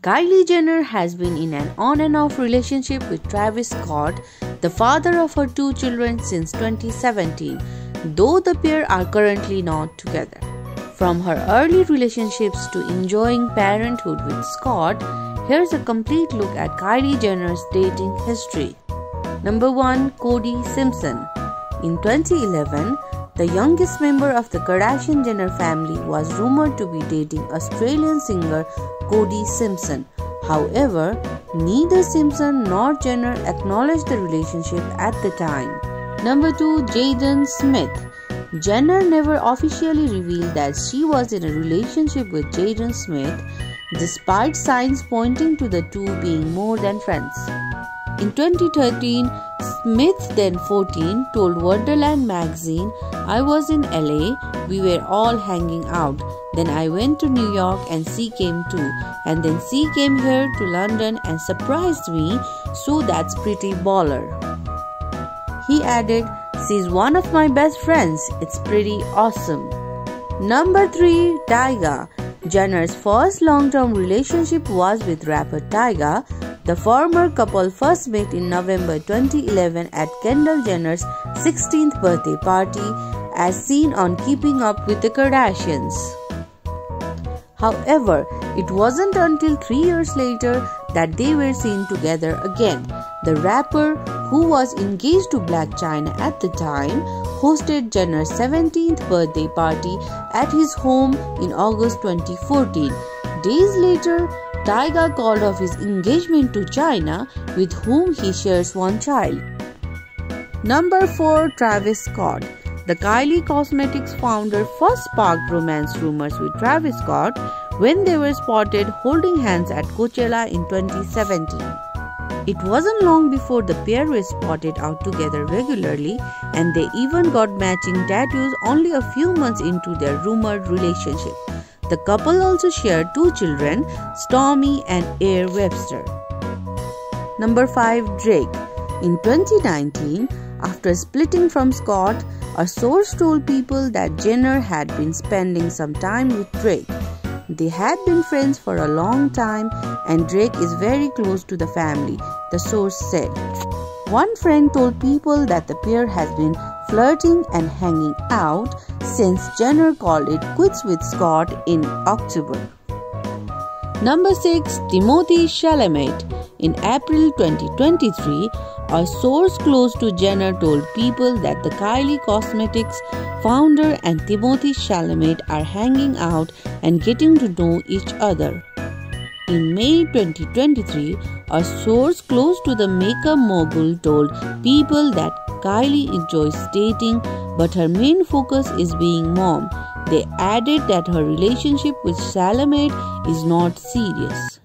Kylie Jenner has been in an on and off relationship with Travis Scott, the father of her two children, since 2017, though the pair are currently not together. From her early relationships to enjoying parenthood with Scott, here's a complete look at Kylie Jenner's dating history. Number 1 Cody Simpson. In 2011, the youngest member of the Kardashian Jenner family was rumored to be dating Australian singer Cody Simpson. However, neither Simpson nor Jenner acknowledged the relationship at the time. Number 2 Jaden Smith. Jenner never officially revealed that she was in a relationship with Jaden Smith, despite signs pointing to the two being more than friends. In 2013, Smith, then 14, told Wonderland magazine, I was in LA, we were all hanging out. Then I went to New York and she came too. And then she came here to London and surprised me, so that's pretty baller. He added, She's one of my best friends. It's pretty awesome. Number 3. Tyga Jenner's first long-term relationship was with rapper Tyga. The former couple first met in November 2011 at Kendall Jenner's 16th birthday party as seen on Keeping Up with the Kardashians. However, it wasn't until three years later that they were seen together again. The rapper, who was engaged to Blac Chyna at the time, hosted Jenner's 17th birthday party at his home in August 2014. Days later, Tyga called off his engagement to Chyna, with whom he shares one child. Number 4 Travis Scott the Kylie Cosmetics founder first sparked romance rumors with Travis Scott when they were spotted holding hands at Coachella in 2017. It wasn't long before the pair were spotted out together regularly, and they even got matching tattoos only a few months into their rumored relationship. The couple also shared two children, Stormi and Aire Webster. Number 5 Drake. In 2019, after splitting from Scott, a source told people that Jenner had been spending some time with Drake. They had been friends for a long time and Drake is very close to the family, the source said. One friend told people that the pair has been flirting and hanging out since Jenner called it quits with Scott in October. Number 6 Timothy Chalamet in April 2023 a source close to Jenner told people that the Kylie Cosmetics founder and Timothy Chalamet are hanging out and getting to know each other. In May 2023, a source close to the makeup mogul told people that Kylie enjoys dating, but her main focus is being mom. They added that her relationship with Chalamet is not serious.